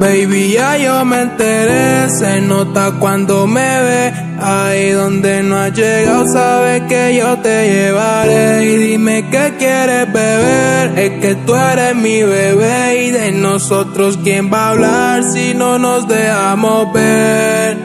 Baby, ya yo me enteré, se nota cuando me ve. Ahí donde no has llegado, sabes que yo te llevaré. Y dime qué quieres beber, es que tú eres mi bebé. Y de nosotros, ¿quién va a hablar si no nos dejamos ver?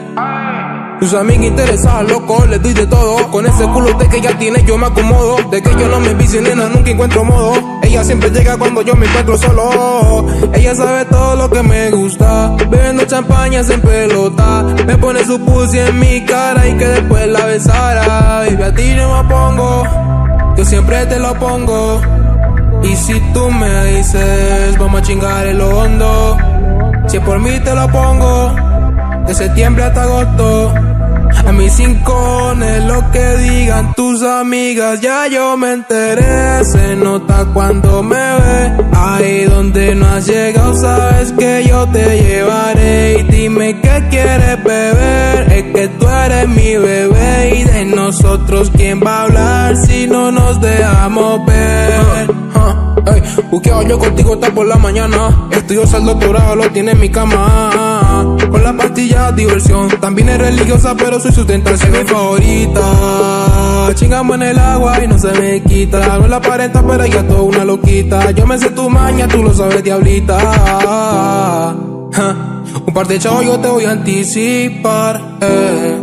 Tus amigas interesadas, loco, les doy de todo. Con ese culo de que ya tienes, yo me acomodo. De que yo no me vicio, nena, nunca encuentro modo. Ella siempre llega cuando yo me encuentro solo. Ella sabe todo lo que me gusta. Bebiendo champaña en pelota. Me pone su pussy en mi cara y que después la besara. Baby, a ti no me pongo. Yo siempre te lo pongo. Y si tú me dices, vamos a chingar el hondo. Si es por mí te lo pongo. De septiembre hasta agosto. A mis cinco lo que digan tus amigas, ya yo me enteré. Se nota cuando me ve. Ahí donde no has llegado, sabes que yo te llevaré. Y dime qué quieres beber. Es que tú eres mi bebé. Y de nosotros, ¿quién va a hablar si no nos dejamos ver? Ey, buqueo yo contigo está por la mañana. Estudio el doctorado, lo tiene en mi cama. Con la pastilla diversión. También es religiosa, pero soy su tentación mi favorita. Chingamos en el agua y no se me quita. No la aparenta, pero ella toda una loquita. Yo me sé tu maña, tú lo sabes, diablita. Un par de chavos yo te voy a anticipar. Eh.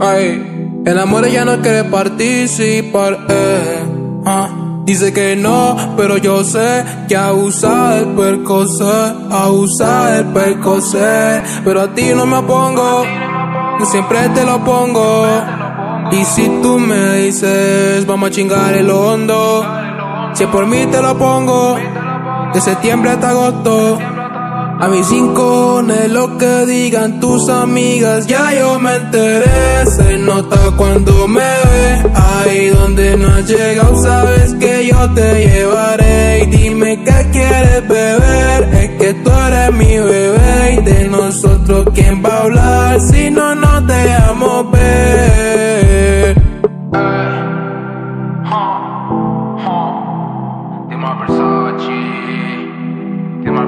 Ay, el amor ella no quiere participar. Eh. Ah. Dice que no, pero yo sé que abusa del percocet, abusa del percocet. Pero a ti no me pongo, que siempre te lo pongo. Y si tú me dices, vamos a chingar el hondo. Si por mí te lo pongo, de septiembre hasta agosto. A mis cinco lo que digan tus amigas, ya yo me enteré. Se nota cuando me ve, ahí donde no has llegado, sabes te llevaré. Y dime qué quieres beber, es que tú eres mi bebé. Y de nosotros, ¿quién va a hablar si no nos dejamos ver?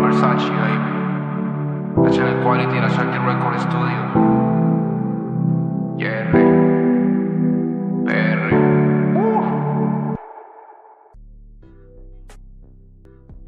Versace, baby. H quality, la Sharky Record Studio.